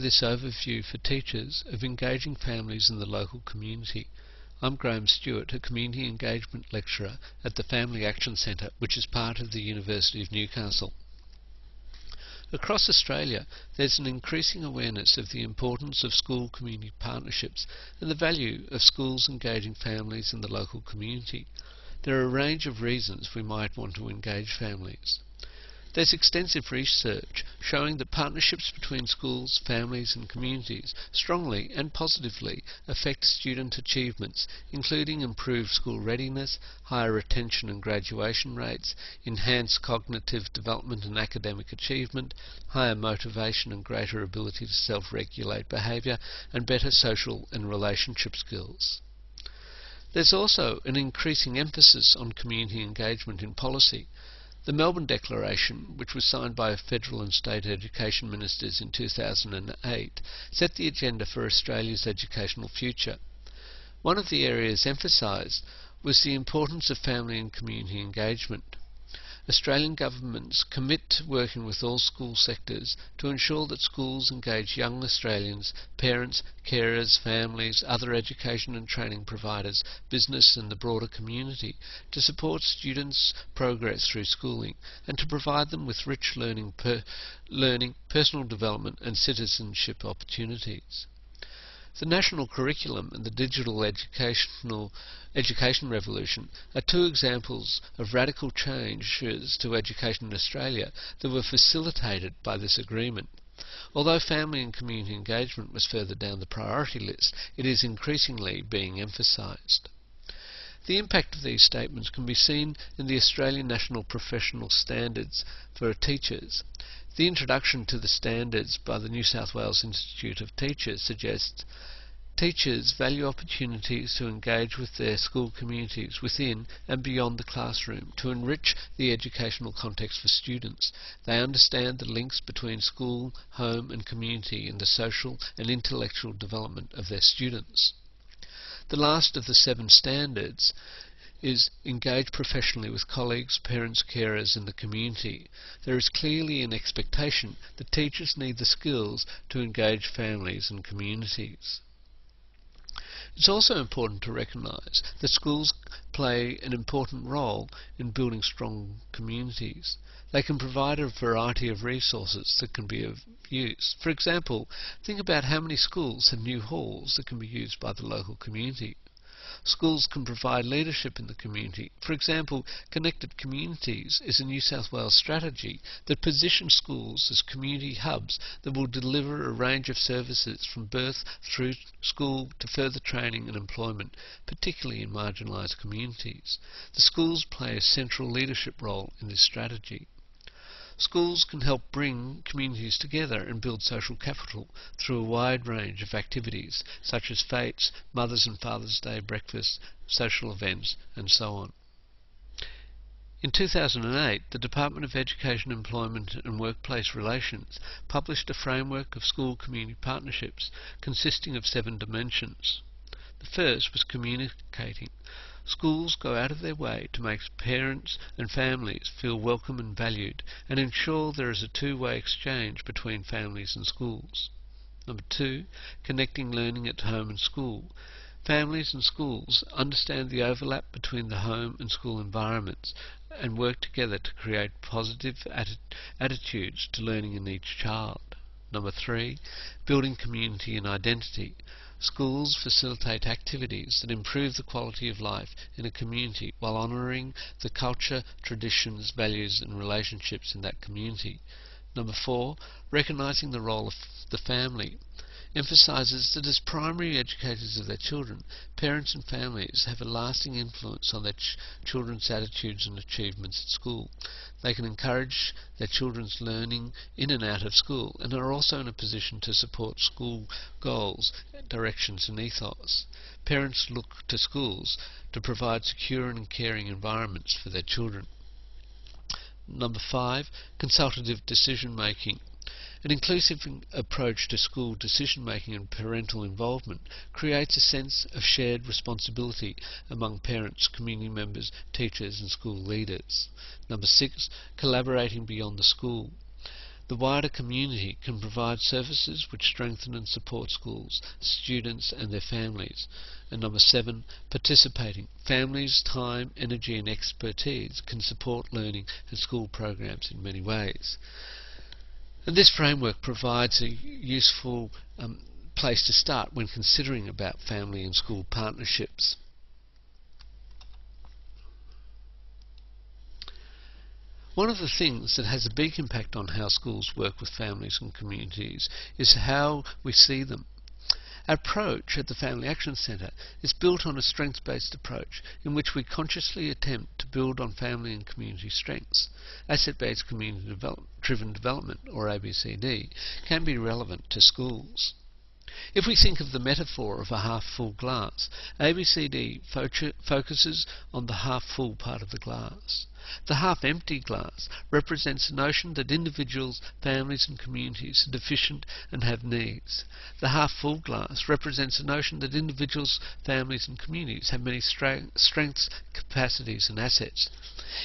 this overview for teachers of engaging families in the local community. I'm Graeme Stuart, a Community Engagement Lecturer at the Family Action Centre, which is part of the University of Newcastle. Across Australia, there's an increasing awareness of the importance of school community partnerships and the value of schools engaging families in the local community. There are a range of reasons we might want to engage families. There's extensive research showing that partnerships between schools, families and communities strongly and positively affect student achievements, including improved school readiness, higher retention and graduation rates, enhanced cognitive development and academic achievement, higher motivation and greater ability to self-regulate behaviour, and better social and relationship skills. There's also an increasing emphasis on community engagement in policy. The Melbourne Declaration, which was signed by federal and state education ministers in 2008, set the agenda for Australia's educational future. One of the areas emphasised was the importance of family and community engagement. Australian governments commit to working with all school sectors to ensure that schools engage young Australians, parents, carers, families, other education and training providers, business and the broader community to support students' progress through schooling and to provide them with rich learning, per learning personal development and citizenship opportunities. The national curriculum and the digital educational education revolution are two examples of radical changes to education in Australia that were facilitated by this agreement. Although family and community engagement was further down the priority list, it is increasingly being emphasised. The impact of these statements can be seen in the Australian National Professional Standards for teachers. The introduction to the standards by the New South Wales Institute of Teachers suggests teachers value opportunities to engage with their school communities within and beyond the classroom to enrich the educational context for students. They understand the links between school, home and community in the social and intellectual development of their students. The last of the seven standards is engage professionally with colleagues, parents, carers and the community. There is clearly an expectation that teachers need the skills to engage families and communities. It's also important to recognise that schools play an important role in building strong communities. They can provide a variety of resources that can be of use. For example, think about how many schools have new halls that can be used by the local community. Schools can provide leadership in the community. For example, Connected Communities is a New South Wales strategy that positions schools as community hubs that will deliver a range of services from birth through school to further training and employment, particularly in marginalised communities. The schools play a central leadership role in this strategy. Schools can help bring communities together and build social capital through a wide range of activities such as fetes, Mother's and Father's Day breakfasts, social events and so on. In 2008, the Department of Education, Employment and Workplace Relations published a framework of school community partnerships consisting of seven dimensions. The first was communicating. Schools go out of their way to make parents and families feel welcome and valued and ensure there is a two-way exchange between families and schools. Number two, connecting learning at home and school. Families and schools understand the overlap between the home and school environments and work together to create positive atti attitudes to learning in each child. Number three, building community and identity. Schools facilitate activities that improve the quality of life in a community while honouring the culture, traditions, values and relationships in that community. Number four, recognising the role of the family emphasises that as primary educators of their children, parents and families have a lasting influence on their ch children's attitudes and achievements at school. They can encourage their children's learning in and out of school and are also in a position to support school goals, directions and ethos. Parents look to schools to provide secure and caring environments for their children. Number five, consultative decision making. An inclusive approach to school decision making and parental involvement creates a sense of shared responsibility among parents, community members, teachers and school leaders. Number six, collaborating beyond the school. The wider community can provide services which strengthen and support schools, students and their families. And number seven, participating. Families' time, energy and expertise can support learning and school programs in many ways. And this framework provides a useful um, place to start when considering about family and school partnerships. One of the things that has a big impact on how schools work with families and communities is how we see them. Approach at the Family Action Centre is built on a strengths-based approach in which we consciously attempt to build on family and community strengths. Asset-based community develop driven development, or ABCD, can be relevant to schools. If we think of the metaphor of a half-full glass, ABCD fo focuses on the half-full part of the glass. The half-empty glass represents the notion that individuals, families and communities are deficient and have needs. The half-full glass represents the notion that individuals, families and communities have many strengths, capacities and assets.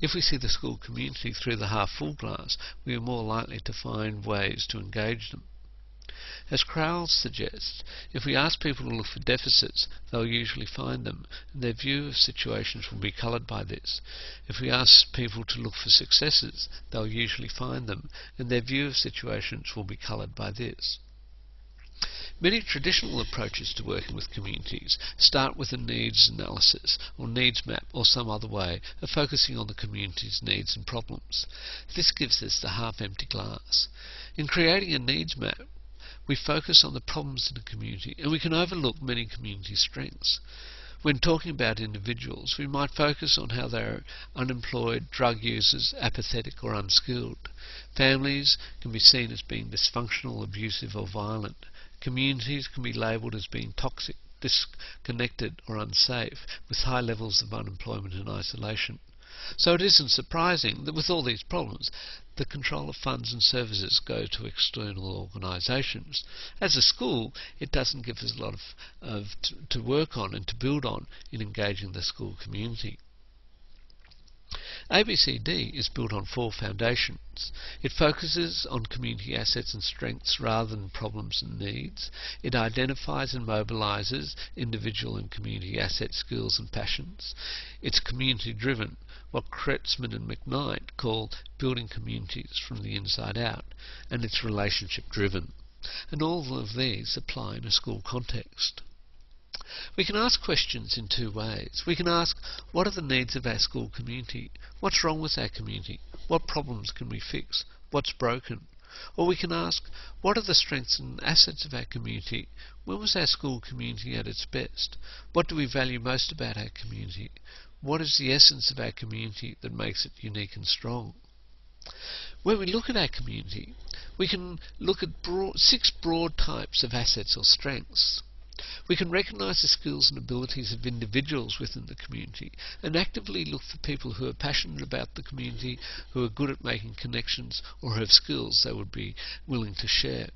If we see the school community through the half-full glass, we are more likely to find ways to engage them. As Crowell suggests, if we ask people to look for deficits, they'll usually find them, and their view of situations will be coloured by this. If we ask people to look for successes, they'll usually find them, and their view of situations will be coloured by this. Many traditional approaches to working with communities start with a needs analysis or needs map or some other way of focusing on the community's needs and problems. This gives us the half-empty glass. In creating a needs map, we focus on the problems in the community and we can overlook many community strengths. When talking about individuals, we might focus on how they are unemployed, drug users, apathetic or unskilled. Families can be seen as being dysfunctional, abusive or violent. Communities can be labelled as being toxic, disconnected or unsafe, with high levels of unemployment and isolation. So it isn't surprising that with all these problems, the control of funds and services go to external organisations. As a school, it doesn't give us a lot of, of to, to work on and to build on in engaging the school community. ABCD is built on four foundations. It focuses on community assets and strengths rather than problems and needs. It identifies and mobilises individual and community assets, skills and passions. It's community driven, what Kretzmann and McKnight call building communities from the inside out, and it's relationship driven. And all of these apply in a school context. We can ask questions in two ways. We can ask, what are the needs of our school community? What's wrong with our community? What problems can we fix? What's broken? Or we can ask, what are the strengths and assets of our community? When was our school community at its best? What do we value most about our community? What is the essence of our community that makes it unique and strong? When we look at our community, we can look at broad, six broad types of assets or strengths. We can recognise the skills and abilities of individuals within the community and actively look for people who are passionate about the community, who are good at making connections or have skills they would be willing to share.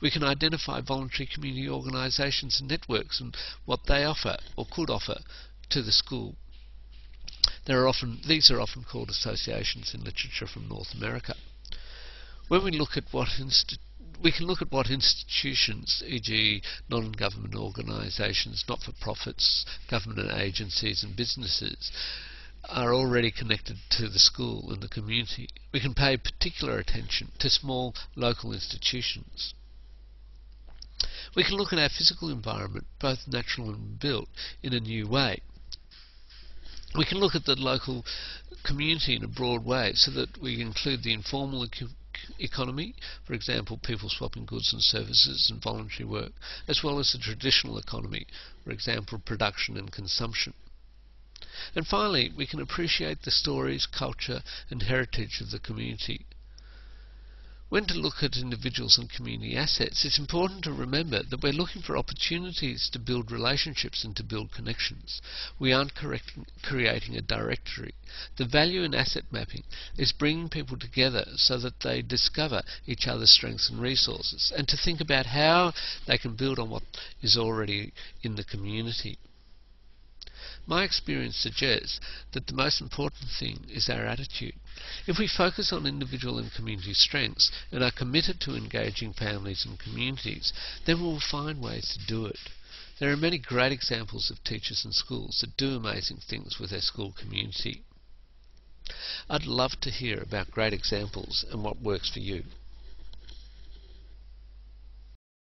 We can identify voluntary community organisations and networks and what they offer or could offer to the school. There are often, these are often called associations in literature from North America. When we look at what institutions we can look at what institutions, e.g. non-government organisations, not-for-profits, government agencies and businesses, are already connected to the school and the community. We can pay particular attention to small local institutions. We can look at our physical environment, both natural and built, in a new way. We can look at the local community in a broad way so that we include the informal economy, for example, people swapping goods and services and voluntary work, as well as the traditional economy, for example, production and consumption. And finally, we can appreciate the stories, culture and heritage of the community when to look at individuals and community assets, it's important to remember that we're looking for opportunities to build relationships and to build connections. We aren't creating a directory. The value in asset mapping is bringing people together so that they discover each other's strengths and resources and to think about how they can build on what is already in the community. My experience suggests that the most important thing is our attitude. If we focus on individual and community strengths and are committed to engaging families and communities, then we will find ways to do it. There are many great examples of teachers and schools that do amazing things with their school community. I'd love to hear about great examples and what works for you.